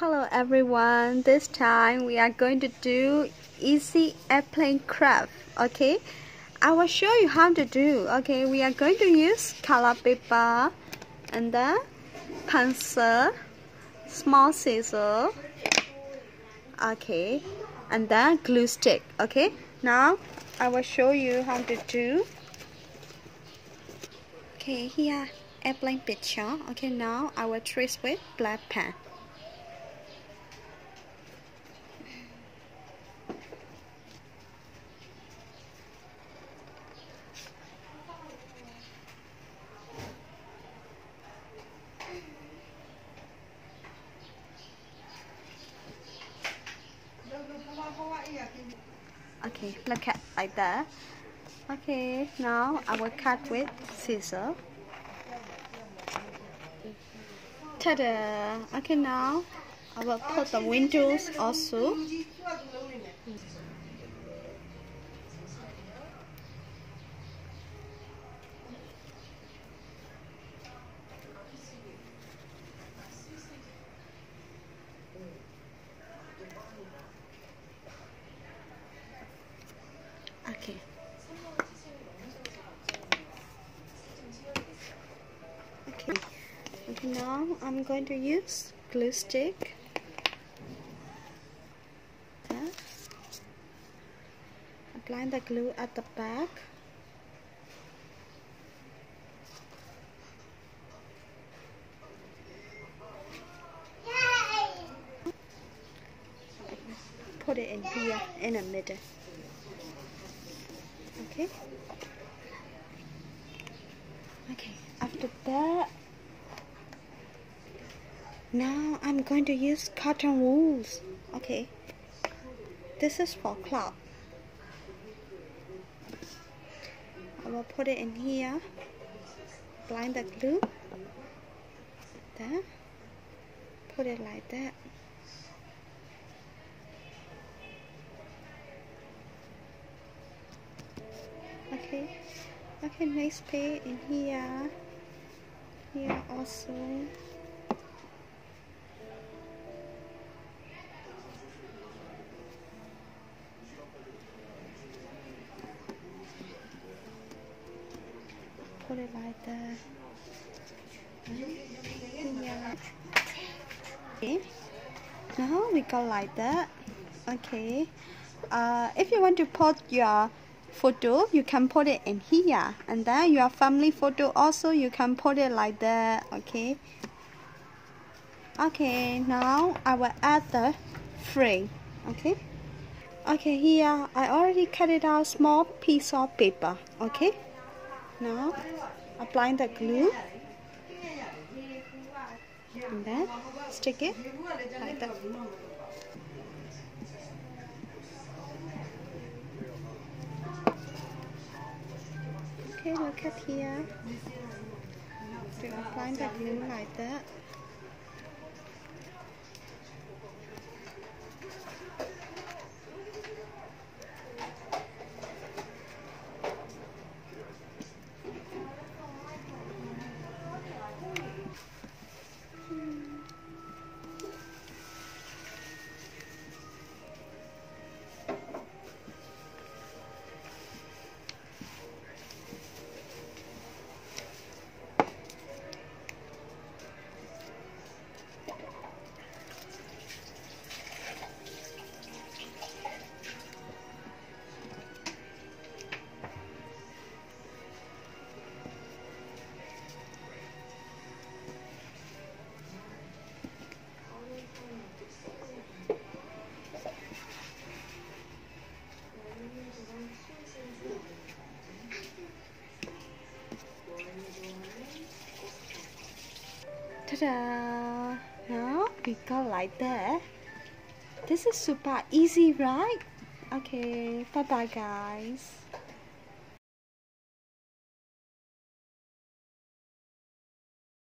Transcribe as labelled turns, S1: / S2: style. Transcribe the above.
S1: Hello everyone, this time we are going to do easy airplane craft, okay? I will show you how to do, okay? We are going to use color paper and then pencil, small scissors, okay? And then glue stick, okay? Now I will show you how to do. Okay, here airplane picture. Okay, now I will trace with black pen. Okay, look at like that. Okay, now I will cut with scissors. Ta-da! Okay, now I will put the windows also. Okay. Okay. Okay, now I'm going to use glue stick. Okay. Apply the glue at the back. Put it in here in the middle. Okay. Okay, after that, now I'm going to use cotton wools. Okay, this is for cloud. I will put it in here, blind the glue, there put it like that. Okay okay nice pay in here here also. Put it like that here. okay. Now we go like that. Okay. Uh, if you want to put your photo you can put it in here. And then your family photo also you can put it like that okay? Okay now I will add the frame okay? Okay here I already cut it out small piece of paper okay? Now apply the glue. And then stick it like that Okay, look at here. We apply the glue like that. Ta-da! Now we go like that. This is super easy, right? Okay, bye-bye guys.